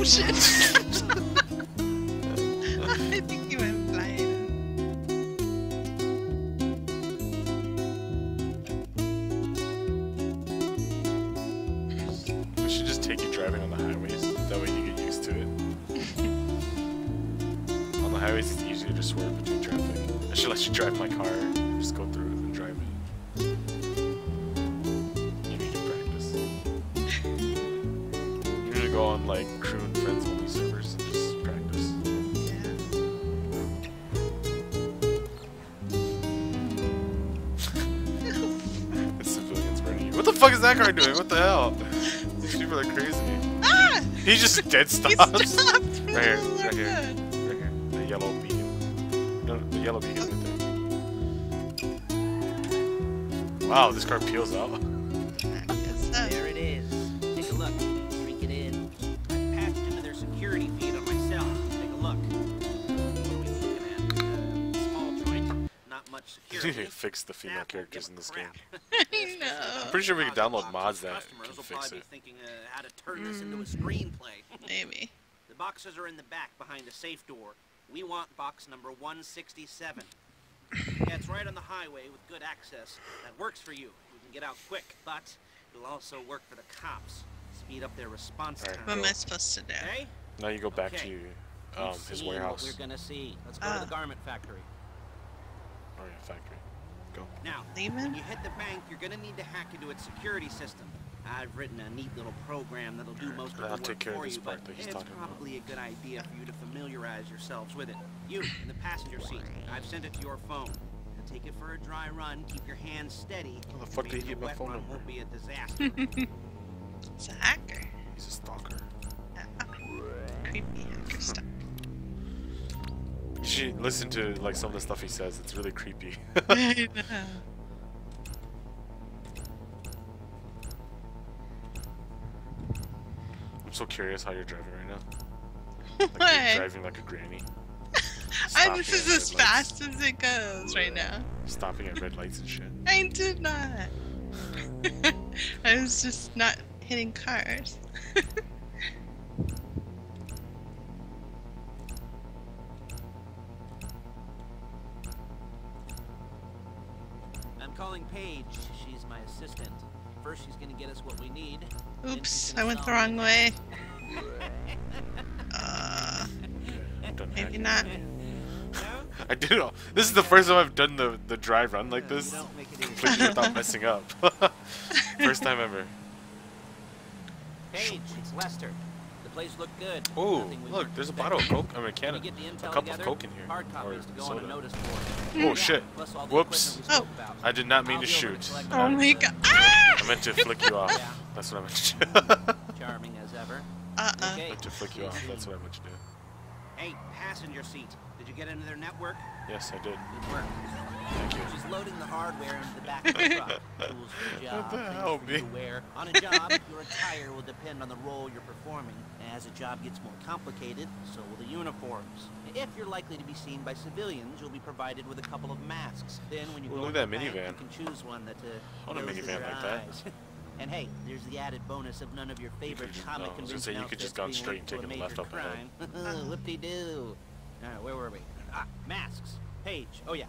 Oh the fuck is that car doing? What the hell? These people are crazy. Ah! He just dead He stops. stopped. Right here, Oh, right here. Right here. The yellow beacon. No, the yellow beacon right there. Wow, this car peels out. I guess so. There it is. Take a look. Drink it in. I patched into their security feed on my cell. Take a look. What are we looking at? Uh, small joint. Not much fix the female characters in this game. crap. Know. Pretty sure we can download mods that can fix it. thinking uh, how to turn this into a screenplay. Maybe. The boxes are in the back behind a safe door. We want box number 167. yeah, it's right on the highway with good access. That works for you. We can get out quick, but it'll also work for the cops. Speed up their response Alright. time. What am I supposed to do? Okay? Now you go back Okay. to Keep um, his warehouse. What we're gonna see. Let's go Ah. to the garment factory. Yeah, factory. Go. Now, when you hit the bank, you're gonna need to hack into its security system. I've written a neat little program that'll do most of the I'll work take care of for this you, but it's talking about. probably a good idea for you to familiarize yourselves with it. You, in the passenger seat, I've sent it to your phone. Now take it for a dry run, keep your hands steady. How the fuck did he get my phone number? won't be a disaster. It's a hacker. He's a stalker. Listen to like some of the stuff he says. It's really creepy. I'm so curious how you're driving right now. Like What? you're driving like a granny. I, this is as red lights. fast as it goes right now. Stopping at red lights and shit. I did not. I was just not hitting cars. She's gonna get us what we need. Oops, I went the wrong way. Uh, Done maybe hacking. not. No? I did it all. This is the first time I've done the the dry run like this Don't make it easy. completely without messing up. first time ever. Paige, it's Lester. The place looked good. Ooh, look, weren't there's a bottle of Coke. I mean, a When can you of, a intel cup of Coke in here. Hard Or copies to go on a notice board. Oh shit. plus all the Whoops. Oh. I did not mean to shoot. Oh my god. Ah! I meant to flick you off. Yeah. That's what I meant to do. Charming as ever. Uh-uh. Okay. meant to flick you off. That's what I meant to do. Hey, passenger seat. Did you get into their network? Yes, I did. Good work. Thank you. She's loading the hardware into the back of the truck. Tools for the job, What the things hell, for to me? wear. On a job, your attire will depend on the role you're performing. As a job gets more complicated, so will the uniforms. If you're likely to be seen by civilians, you'll be provided with a couple of masks. Then, when you Ooh, go look to at the that bank, minivan. you can choose one that uh, want a minivan like that. eyes. And hey, there's the added bonus of none of your favorite just- comic no, convention say you could just gone straight and taken the left up ahead. crime. Whoop-de-doo. All right, where were we? Ah, masks. Paige. Oh yeah.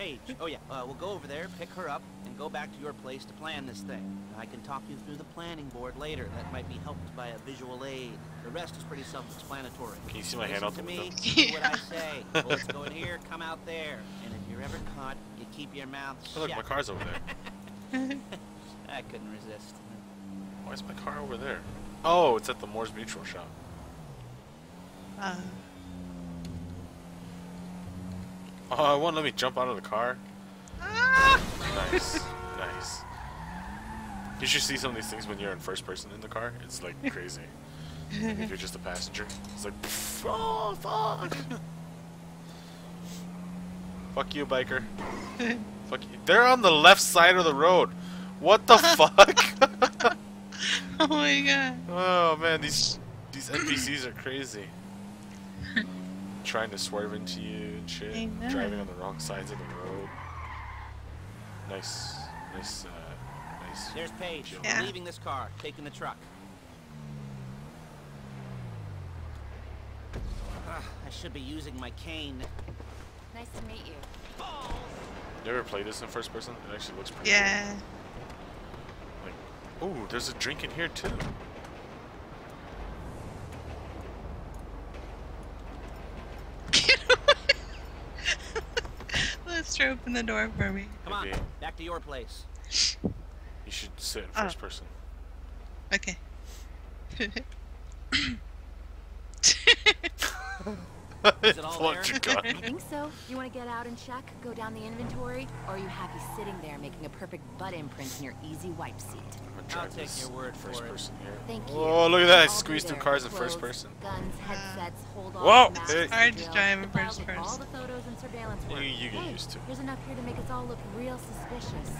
Paige. Oh yeah. Uh, we'll go over there, pick her up, and go back to your place to plan this thing. I can talk you through the planning board later. That might be helped by a visual aid. The rest is pretty self-explanatory. Can you see my Listen hand out to the me. window? Do what I say. Bullets go in here, come out there. And if you're ever caught, you keep your mouth Oh, look, my car's over there. I couldn't resist. Why is my car over there? Oh, it's at the Mors Mutual shop. Uh, Oh, it won't let me jump out of the car. ah! Nice, nice. You should see some of these things when you're in first person in the car. It's like crazy. if you're just a passenger, it's like, oh fuck. fuck you, biker. fuck you. They're on the left side of the road. What the fuck? oh my god. oh man, these these NPCs are crazy. Trying to swerve into you and shit. I know. Driving on the wrong sides of the road. Nice, nice, uh, nice. There's Paige. Yeah. We're leaving this car, taking the truck. Ugh, I should be using my cane. Nice to meet you. You ever play this in first person? It actually looks pretty. Yeah. Like, oh, there's a drink in here too. Lester, open the door for me. Come on, back to your place. You should sit in Oh. first person. Okay. Is it all there? I think so. You want to get out and check, go down the inventory, or are you happy sitting there making a perfect butt imprint in your easy wipe seat? I'm gonna I'll take this your word first for it. person here. Thank you. Oh, look at that! I squeezed through there. cars in first person. Guns, headsets, hold on. Whoa! masks, It's hard to drills, drive in first with All person. the photos and surveillance You, work. you get hey, used to. There's enough here to make us all look real suspicious.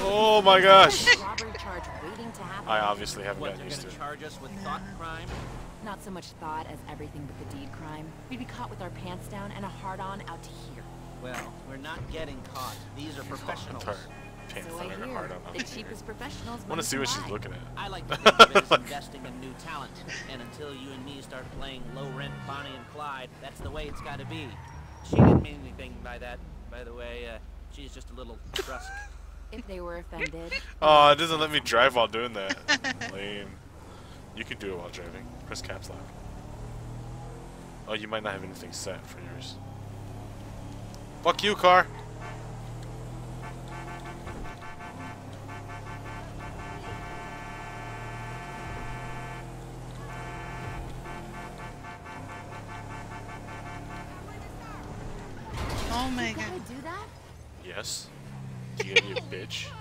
Oh my gosh! Robbery charge waiting to happen. I obviously haven't What, gotten used to it. charge us with thought crime? Not so much thought as everything but the deed crime. We'd be caught with our pants down and a hard-on out to here. Well, we're not getting caught. These are professionals. Her pants so on I her hear. hard on. The cheapest professionals. I want to see what she's looking at. I like to think of it as investing in new talent. And until you and me start playing low-rent Bonnie and Clyde, that's the way it's got to be. She didn't mean anything by that, by the way. Uh, she's just a little brusque. If they were offended. Oh, it doesn't let me drive while doing that. Lame. You can do it while driving. Press caps lock. Oh, you might not have anything set for yours. Fuck you, car. My you gotta do that? Yes. You gonna a bitch.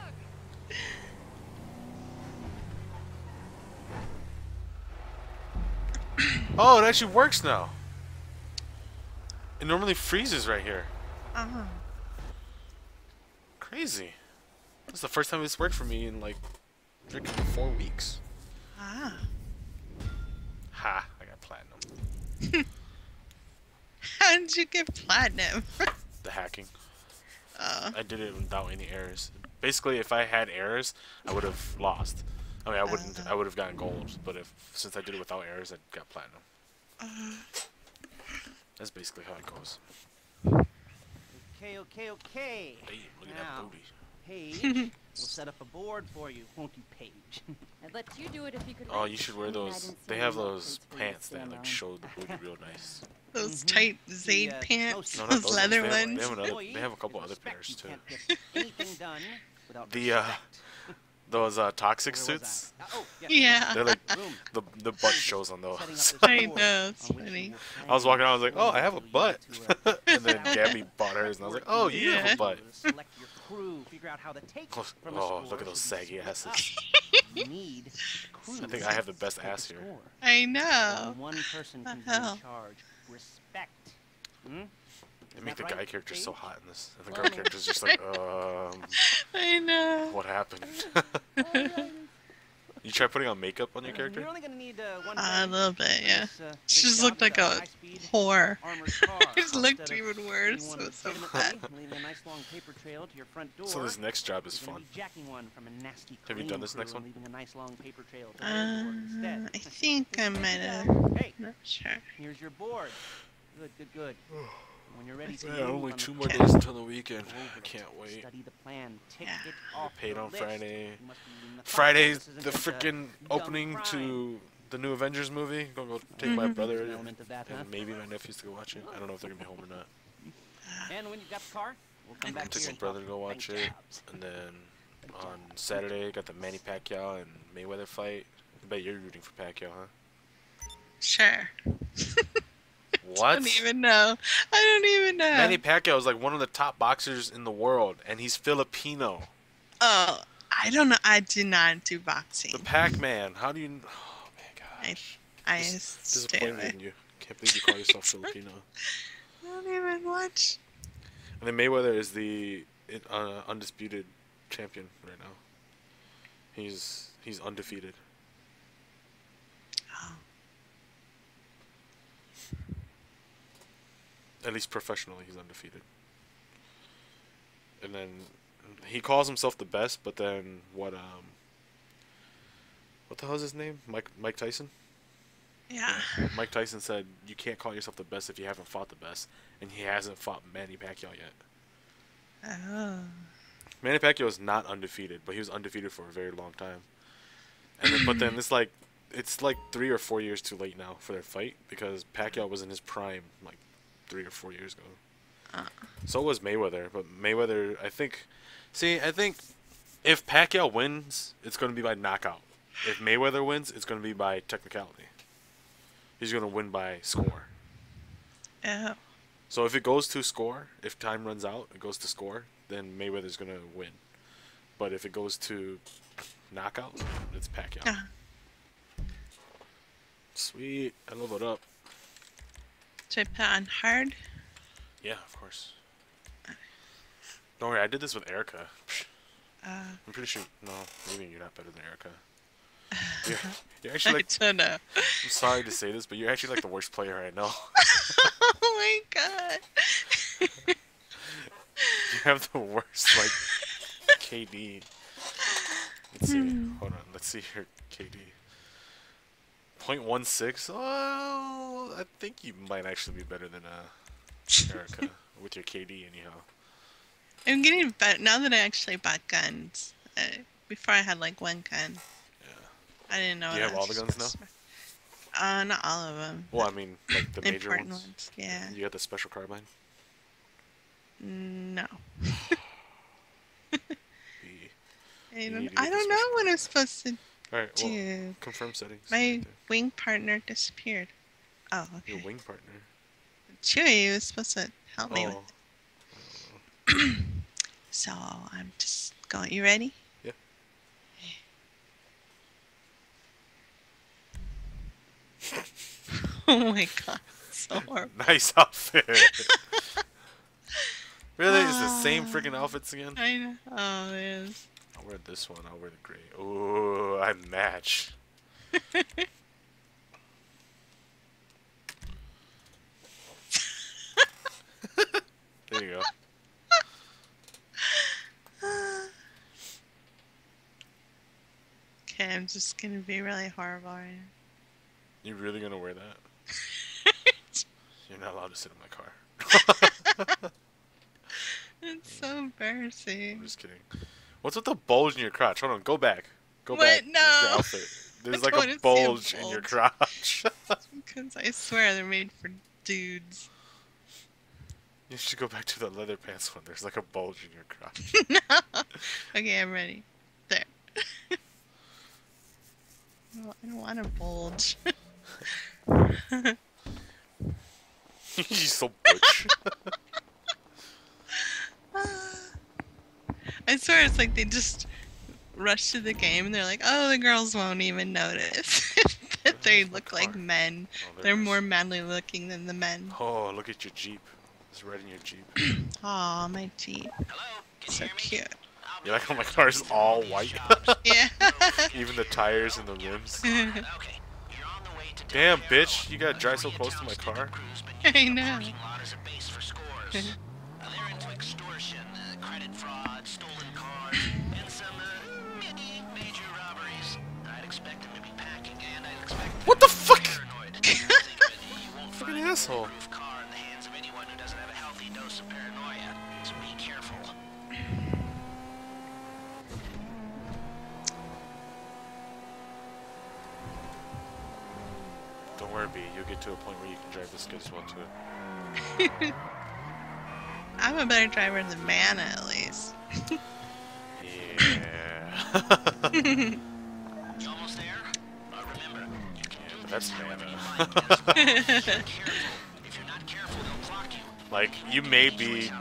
Oh, it actually works now. It normally freezes right here. Oh. Crazy. This is the first time it's worked for me in like freaking four weeks. Ah. Ha! I got platinum. How did you get platinum? The hacking. oh. I did it without any errors. Basically, if I had errors, I would have lost. I mean, I wouldn't. I would have gotten gold, but if since I did it without errors, I got platinum. Uh-huh. That's basically how it goes. Okay, okay, okay. Damn, look at Now, that booty. Paige, we'll set up a board for you, won't you, Paige? I'd let you do it if you could. Oh, you should wear I mean, I those. They have those prints for you to pants that like show the booty real nice. Those Mhm. tight The, uh, pants. No, those those leather ones. They have- they have another- they have a couple other pairs, too. anything done without The, uh. Those uh, toxic suits. Uh, oh, yes, Yeah. They're like the the butt shows on those. I know, it's funny. I was walking around. I was like, oh, I have a butt. get to, uh, and then Gabby bought hers, and I was like, oh, you have a butt. Select your crew, figure out how the take Oh, from a score look at those saggy asses. up. You need crews I think I have the best to take a ass here. I know. one person The can be hell? in charge. Respect. Hmm? They make the that guy right, character so hot in this, and the Well, girl I mean- character's just like, um, I know. what happened? you try putting on makeup on your Uh, character? You're only gonna need uh, one A bag. little bit, yeah. This, uh, She just looked like a whore. armored. It just looked even worse. one It was so legitimately, bad. leaving a nice long paper trail to your front door. So this next job is you're gonna fun. jacking one from a nasty Have you done this crew next and one? Leaving a nice long paper trail to their door Uh. I think I might have. Hey, Not sure. here's your board. Good, good, good. When you're ready to Yeah, only two more days until the weekend. I can't wait. Study the plan. Tick Yeah. it off paid on list. Friday. You must be methodical. Friday's the freaking opening crime. to the new Avengers movie. I'm Gonna go take my Mhm. brother There's and that, huh? maybe my nephews to go watch it. I don't know if they're gonna be home or not. And when you got the car, we'll come I'm back gonna take here my brother to go watch it, jobs. and then on Saturday got the Manny Pacquiao and Mayweather fight. I bet you're rooting for Pacquiao, huh? Sure. I don't even know. I don't even know. Manny Pacquiao is like one of the top boxers in the world, and he's Filipino. oh, I don't know. I do not do boxing. The Pac-Man. How do you? Oh I, gosh. I Dis- disappointed in you. Can't believe you call yourself Filipino. I don't even watch. And then Mayweather is the uh, undisputed champion right now. He's he's undefeated. At least professionally, he's undefeated. And then he calls himself the best, but then what? Um, what the hell is his name? Mike Mike Tyson. Yeah. Mike Tyson said you can't call yourself the best if you haven't fought the best, and he hasn't fought Manny Pacquiao yet. Oh. Manny Pacquiao is not undefeated, but he was undefeated for a very long time. And then, but then it's like it's like three or four years too late now for their fight because Pacquiao was in his prime like three or four years ago. Uh. So was Mayweather, but Mayweather, I think. See, I think if Pacquiao wins, it's going to be by knockout. If Mayweather wins, it's going to be by technicality. He's going to win by score. Oh. So if it goes to score, if time runs out, it goes to score, then Mayweather's gonna win. But if it goes to knockout, it's Pacquiao. Uh, Sweet, I love it up. Should I put on hard? Yeah, of course. Don't worry, I did this with Erica. Uh, I'm pretty sure. No, maybe you're not better than Erica. You're, you're I actually like. don't know. I'm sorry to say this, but you're actually like the worst player I know. oh my god. You have the worst like KD. Let's see. Hold on. Let's see your KD. 0.16. Oh, I think you might actually be better than uh, Erica with your KD anyhow. I'm getting better now that I actually bought guns. Uh, before I had like one gun. Yeah. I didn't know. Do you have all the guns now? Uh, not all of them. Well, I mean, like the major ones. ones. Yeah. You got the special carbine. No. I don't, I don't know what I'm supposed to All right. Well, do. confirm settings. My right wing partner disappeared. Oh, Your wing partner. Chewie was supposed to help me with Oh. it. So I'm just going. You ready? Yeah. oh my god. So horrible. Nice outfit. really? It's the same ah, freaking outfits again? I know. Oh, it is. I'll wear this one. I'll wear the gray. Ooh, I match. There you go. Okay, I'm just gonna be really horrible right now. You really gonna wear that? You're not allowed to sit in my car. It's so embarrassing. I'm just kidding. What's with the bulge in your crotch? Hold on, go back. Go What? back. No. There's like a wanna a bulge in your crotch. Because I swear they're made for dudes. You should go back to the leather pants one. There's like a bulge in your crotch. no. Okay, I'm ready. There. I don't want a bulge. You're so butch. I swear it's like they just rush to the game and they're like, oh, the girls won't even notice that they look like men. Oh, They're more manly looking than the men. Oh, look at your Jeep. It's red in your Jeep. Aw, my Jeep. Hello? Can So you hear me? cute. I'll You like how oh my over car is all white? Yeah. Even the tires and the rims. Okay, you're on the way to Damn, bitch, you gotta drive so close to my car. I know. parking lot as a base get to a point where you can drive this good as well too. I'm a better driver than Mana, at least. Yeah. You almost there? Remember, you can do that's mana. you like as well. Be careful. If you're not careful, they'll clock you. like you may be,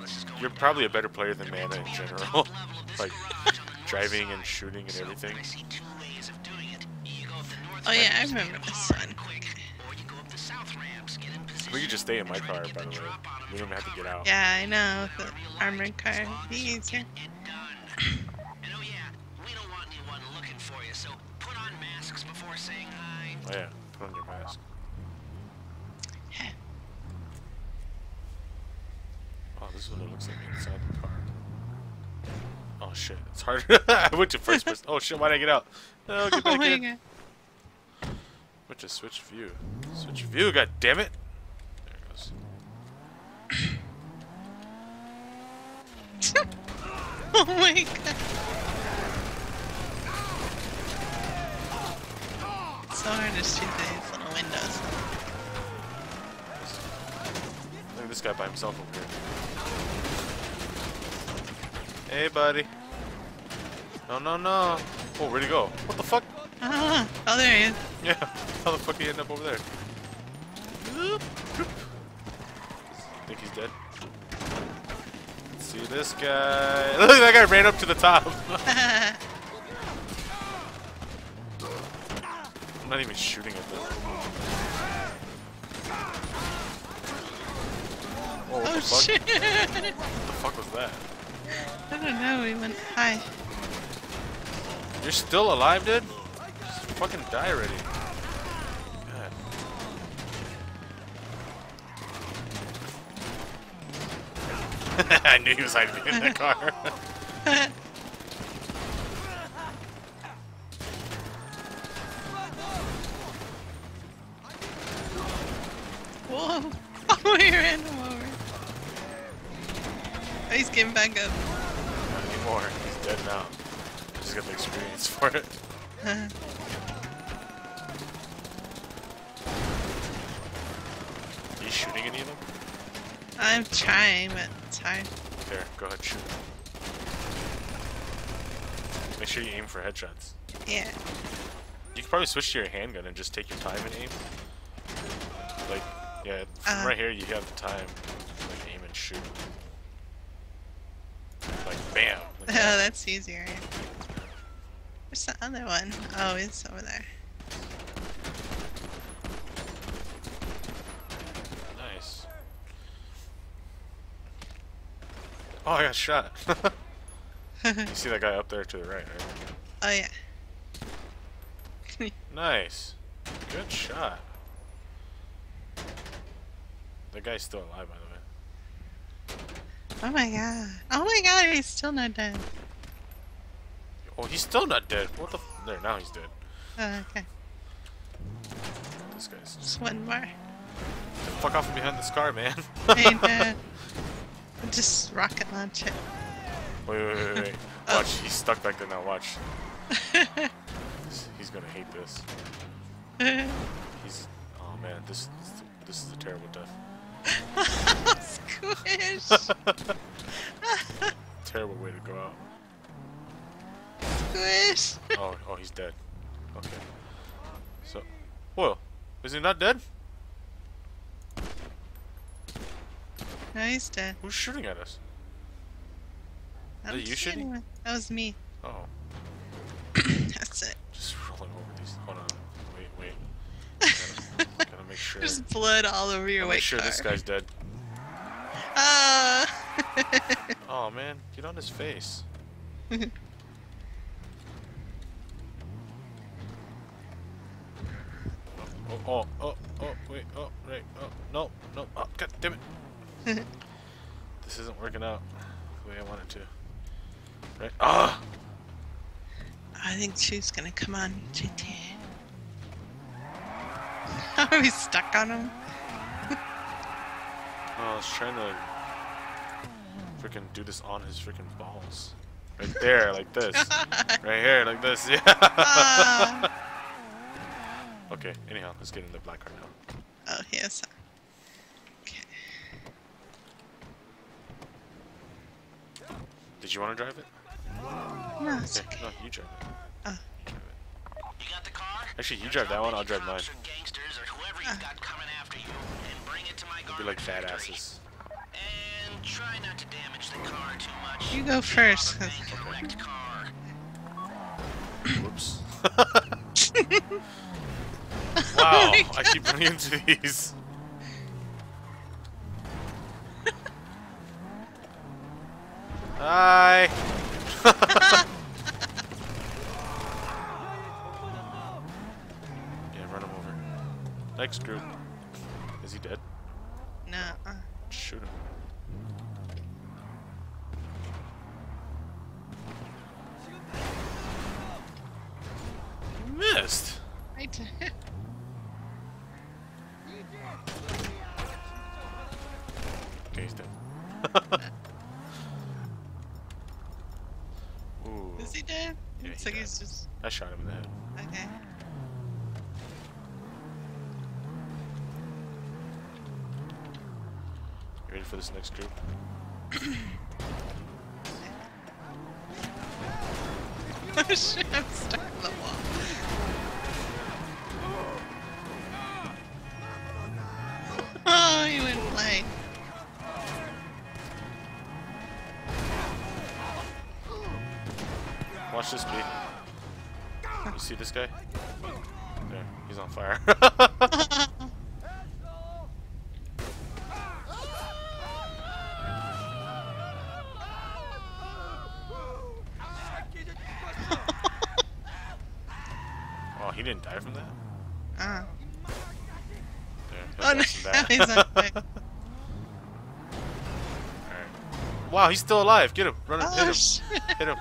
you're probably a better player than Mana in general. like driving and shooting and everything. I see two ways of doing it. You go up the north Oh, yeah, I remember get this We could just stay in my car, by the way. drop on 'em We don't even have to get out. Yeah, I know. The armored car would be easier. get it done. And oh yeah, we don't want anyone looking for you, so put on masks before saying hi. Oh yeah, put on your mask. Oh, this is what it looks like inside the car. Oh shit, it's hard. I went to first person. Oh shit, why'd I get out? No, get Oh back my in. god. Which is switch view. Switch view, god damn it! Oh my god. It's so hard to shoot these little windows. Look at this guy by himself over here. Hey, buddy. No, no, no. Oh, where'd he go? What the fuck? Ah, oh, there he is. Yeah. How the fuck did he end up over there? Think he's dead? Let's see this guy. Look, that guy ran up to the top. I'm not even shooting at them. Oh, what oh the fuck? shit! What the fuck was that? I don't know. We went high. You're still alive, dude? Just fucking die already. God. I knew he was hiding in the car. Whoa! Oh, we ran him over. Oh, he's getting back up. Not anymore. He's dead now. I just got the experience for it. Are you shooting any of them? I'm trying, but it's hard. There, go ahead, shoot. Make sure you aim for headshots. Yeah. You can probably switch to your handgun and just take your time and aim. Like, yeah, from Uh. right here you have the time. Like, aim and shoot. Like, bam! Like Oh, that. that's easier. Where's the other one? Oh, it's over there. Nice. Oh, I got shot. you see that guy up there to the right, right? Oh yeah. Nice. Good shot. The guy's still alive, by the way. Oh my god. Oh my god, he's still not dead. Oh, he's still not dead. What the? F there, now he's dead. Oh, okay. This guy's. Just one more. Fuck off from behind this car, man. Hey, Dad. Just rocket launch it. Wait, wait, wait, wait. Oh. Watch, he's stuck back there now. Watch. He's- He's gonna hate this. He's. Oh man, this this, this is a terrible death. Squish! Terrible way to go out. Squish! Oh, oh, he's dead. Okay. So, well, is he not dead? No, he's dead. Who's shooting at us? I Are you shooting? anyone. That was me. Oh, That's it. just rolling over these. Hold on. Wait, wait. Gotta, gotta make sure. There's blood all over your white make sure car. this guy's dead. Ah! Oh man, get on his face. Oh, oh, oh, oh, wait, oh, right, oh, no, no, oh, god damn it. this isn't working out the way I wanted to. Right, ah! I think she's gonna come on JT. Are we stuck on him? Oh, I was trying to freaking do this on his freaking balls. Right there, like this. Right here, like this, yeah. Ah. okay, anyhow, let's get in the black car now. Oh, yes. Okay. Did you want to drive it? No, it's Okay, okay. no, you drive it. Oh. You drive it. You got the car? Actually, you drive that one, I'll drive mine. Cops or gangsters or whoever you ah. got coming after you, and bring it to my Be like fat asses. And try not to damage the car too much. You go first. 'cause- Bank a wrecked car. Whoops. Oh wow, my I keep running into these. Hi. Next group. Is he dead? No. uh, Shoot him. You missed. I did. Okay, he's dead. Ooh. Is he dead? Yeah, Looks he like he's just I shot him in the head. okay. You ready for this next group? Oh shit! I'm stuck in the wall. Oh, he went flying. Watch this, B. You see this guy? There, he's on fire. oh, he didn't die from that? Ah. There, Oh he'll no! die from that. He's on fire. Alright. Wow, he's still alive. Get him. Run him. hit Oh him. Hit him.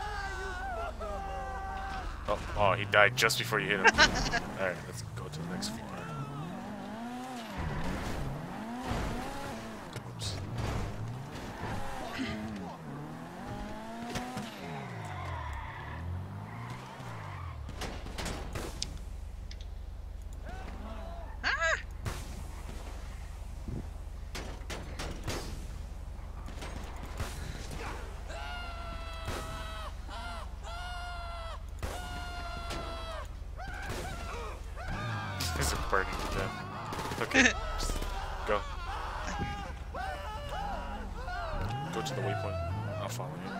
Oh, oh, he died just before you hit him. Alright, let's Go to the waypoint. I'll follow you.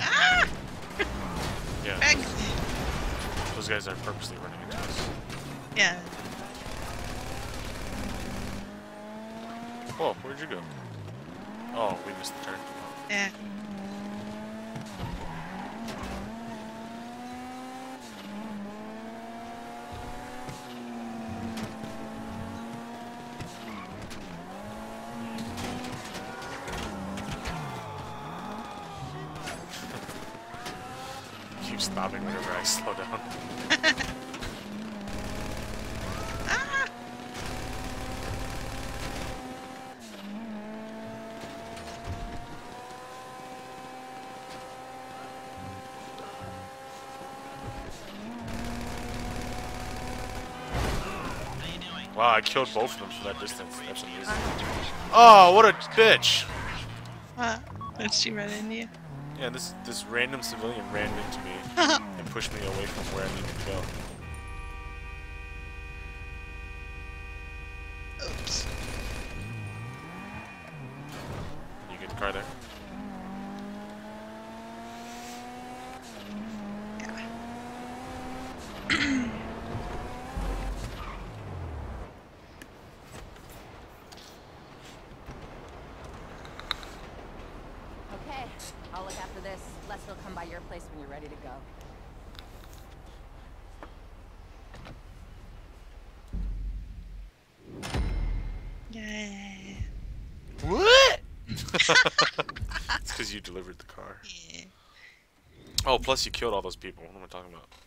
Ah! Yeah, those guys are purposely running into us. Yeah. Oh, where'd you go? Oh, we missed the turn. Yeah. Keep stopping whenever I slow down. Wow, I killed both of them from that distance. That's amazing. Oh, what a bitch! What? Did she run into you? Yeah, this this random civilian ran into me and pushed me away from where I needed to go. Oops. You get the car there? Yeah. Okay, I'll look after this. Lester will come by your place when you're ready to go. Yay. What? it's because you delivered the car. Yeah. Oh, plus you killed all those people. What am I talking about? Yeah.